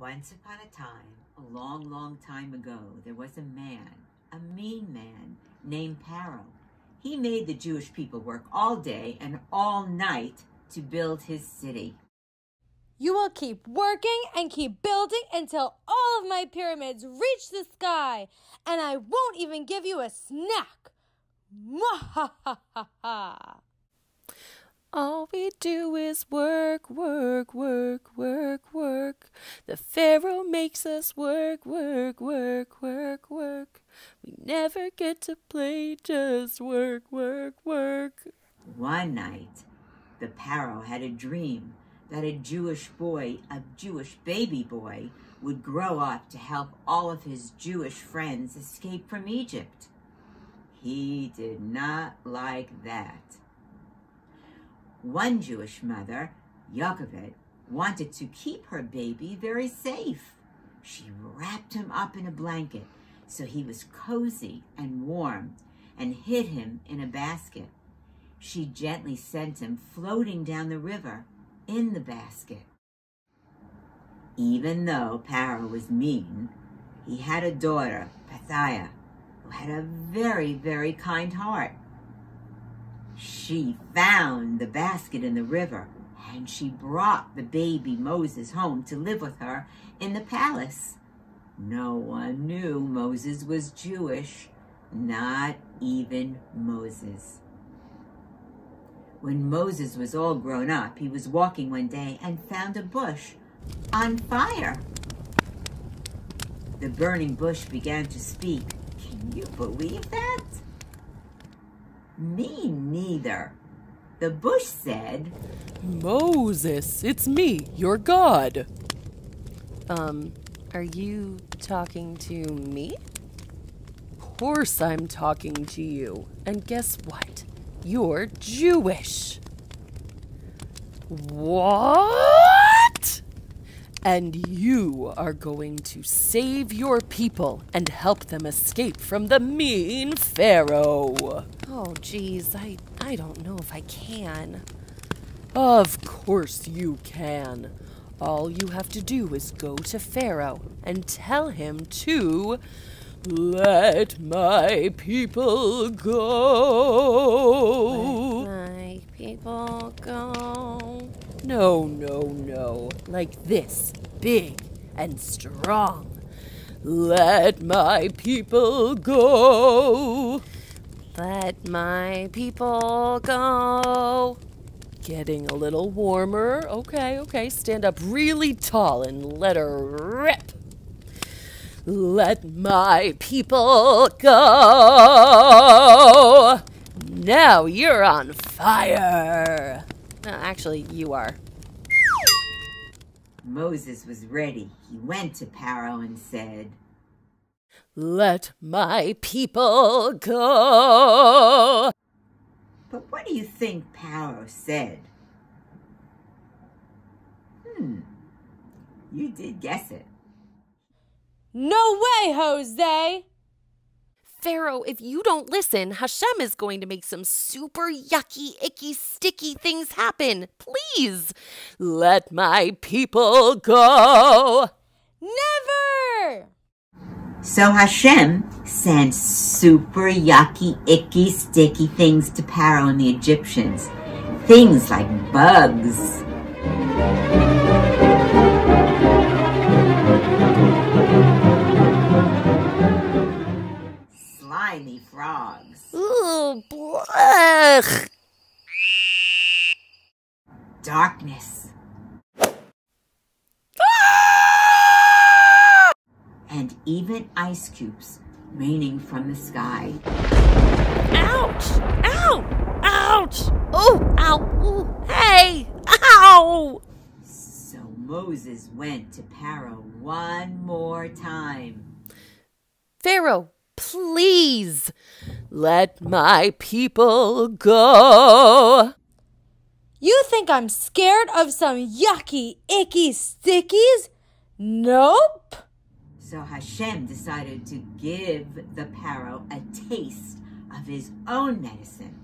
Once upon a time, a long, long time ago, there was a man, a mean man, named Paro. He made the Jewish people work all day and all night to build his city. You will keep working and keep building until all of my pyramids reach the sky, and I won't even give you a snack. Mwahahaha. All we do is work, work, work, work, work. The Pharaoh makes us work, work, work, work, work. We never get to play, just work, work, work. One night, the Paro had a dream that a Jewish boy, a Jewish baby boy, would grow up to help all of his Jewish friends escape from Egypt. He did not like that. One Jewish mother, Yocheved, wanted to keep her baby very safe. She wrapped him up in a blanket so he was cozy and warm and hid him in a basket. She gently sent him floating down the river in the basket. Even though Paro was mean, he had a daughter, Batya, who had a very, very kind heart. She found the basket in the river and she brought the baby Moses home to live with her in the palace. No one knew Moses was Jewish, not even Moses. When Moses was all grown up, he was walking one day and found a bush on fire. The burning bush began to speak. Can you believe that? Me neither. The bush said, Moses, it's me, your God. Um, are you talking to me? Of course I'm talking to you. And guess what? You're Jewish. What? And you are going to save your people and help them escape from the mean Pharaoh. Oh, geez, I, I don't know if I can. Of course you can. All you have to do is go to Pharaoh and tell him to let my people go. Let my people go. No, no, no. Like this, big and strong. Let my people go. Let my people go. Getting a little warmer. Okay, okay. Stand up really tall and let her rip. Let my people go. Now you're on fire. No, actually, you are. Moses was ready. He went to Paro and said, Let my people go. But what do you think Paro said? Hmm, you did guess it. No way, Jose! Pharaoh, if you don't listen, Hashem is going to make some super yucky, icky, sticky things happen. Please, let my people go. Never! So Hashem sent super yucky, icky, sticky things to Paro and the Egyptians. Things like bugs. Blech. Darkness. Ah! And even ice cubes raining from the sky. Ouch! Ow! Ouch! Oh! Ow! Ooh, hey! Ow! So Moses went to Pharaoh one more time. Pharaoh, please let my people go. You think I'm scared of some yucky, icky stickies? Nope! So Hashem decided to give the Paro a taste of his own medicine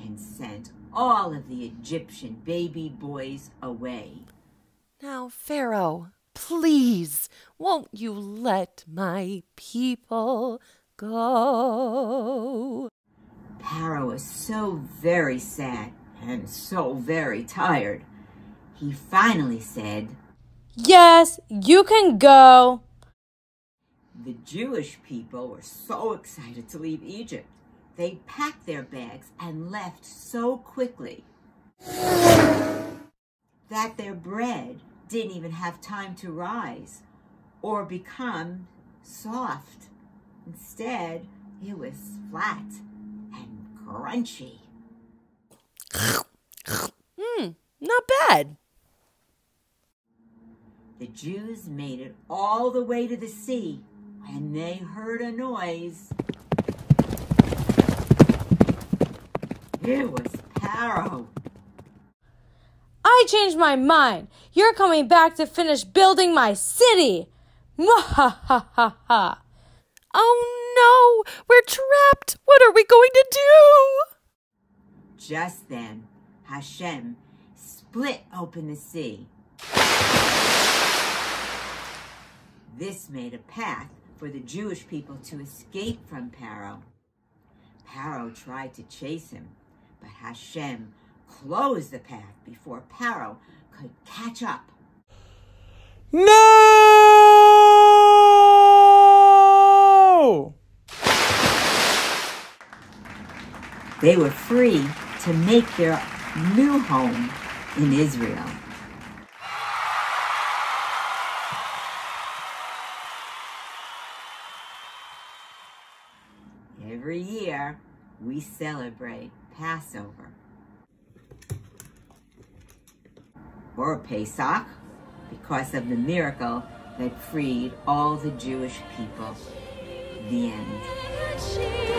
and sent all of the Egyptian baby boys away. Now, Pharaoh, please, won't you let my people go? Pharaoh was so very sad and so very tired. He finally said, Yes, you can go. The Jewish people were so excited to leave Egypt. They packed their bags and left so quickly that their bread didn't even have time to rise or become soft. Instead, it was flat and crunchy. Hmm, not bad. The Jews made it all the way to the sea and they heard a noise. It was Pharaoh. I changed my mind. You're coming back to finish building my city. Mwahahaha. Oh no, we're trapped. What are we going to do? Just then, Hashem split open the sea. This made a path for the Jewish people to escape from Paro. Paro tried to chase him, but Hashem closed the path before Paro could catch up. No! They were free to make their new home in Israel. Every year, we celebrate Passover. Or Pesach, because of the miracle that freed all the Jewish people. The end.